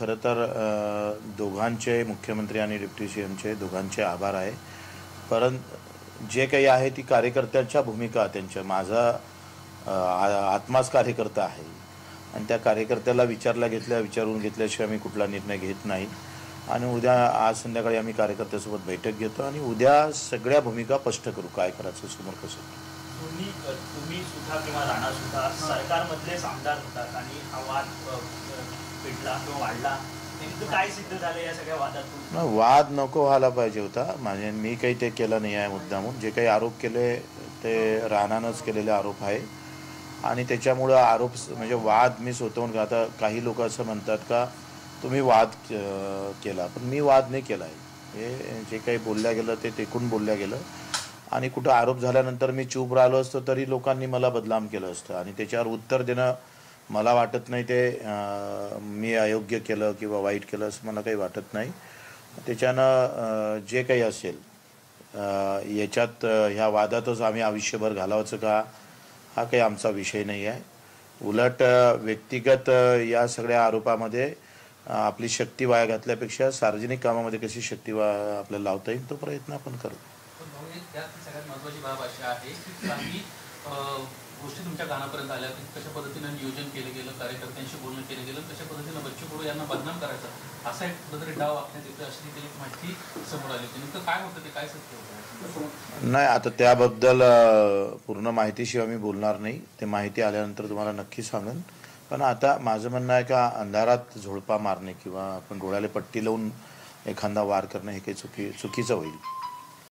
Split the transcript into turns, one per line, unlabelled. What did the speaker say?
खरं तर दोघांचे मुख्यमंत्री आणि डिप्टी सी एमचे दोघांचे आभार आहे. परं जे काही आहे ती कार्यकर्त्यांच्या भूमिका त्यांच्या. माझा आ- आत्माच कार्यकर्ता आहे. आणि त्या कार्यकर्त्याला विचारल्या घेतल्या विचारून घेतल्याशिवाय मी कुठला निर्णय घेत नाही. आणि उद्या आज संध्याकाळी आम्ही कार्यकर्त्यासोबत बैठक घेतो आणि उद्या सगळ्या भूमिका स्पष्ट करू. काय करायचं समोर कसं?
तुम्ही तुम्ही सुद्धा किंवा राणा सुद्धा सरकारमधलेच आमदार होतात आणि हा वाद पेटला किंवा वाढला. काय सिद्ध झालं या सगळ्या वादातून?
वाद नको व्हायला पाहिजे होता. म्हणजे मी काही ते केलं नाही आहे मुद्दामून. जे काही आरोप केले ते राणानंच केलेले आरोप आहे. आणि त्याच्यामुळं आरोप म्हणजे वाद मी स्वतःहून आता काही लोक असं म्हणतात का तुम्ही वाद केला. पण मी वाद नाही केला आहे हे जे काही बोलल्या गेलं ते टेकून बोलल्या गेलं. आणि कुठं आरोप झाल्यानंतर मी चूप राहिलो असतो तरी लोकांनी मला बदनाम केलं असतं. आणि त्याच्यावर उत्तर देणं मला वाटत नाही ते मी अयोग्य केलं किंवा वाईट केलं असं मला काही वाटत नाही. त्याच्यानं जे काही असेल याच्यात ह्या वादातच आम्ही आयुष्यभर घालावायचं का? हा काही आमचा विषय नाही आहे. उलट व्यक्तिगत या सगळ्या आरोपामध्ये आपली शक्ती वाया घातल्यापेक्षा सार्वजनिक कामामध्ये कशी शक्ती वा आपल्याला लावता येईल तो प्रयत्न आपण
करतो. आणि त्यात सगळ्यात महत्वाची बाब अशी आहे की काही गोष्टी तुमच्या कानापर्यंत आल्या की कशा पद्धतीनं नियोजन केलं गेलं कार्यकर्त्यांशी बोलणं केलं गेलं कशा पद्धतीनं बच्चू कडू यांना बदनाम करायचं असा एक कुठेतरी डाव आखण्यात येतो अशी देखील एक माहिती समोर आली होती. नेमकं काय होतं ते काय सत्य होतं?
नाही आता त्याबद्दल पूर्ण माहितीशिवाय मी बोलणार नाही. ते माहिती आल्यानंतर तुम्हाला नक्की सांगेन. पण आता माझं म्हणणं आहे का अंधारात झोडपा मारणे किंवा आपण डोळ्याला पट्टी लावून एखादा वार करणं हे काही चुकी चुकीचं होईल.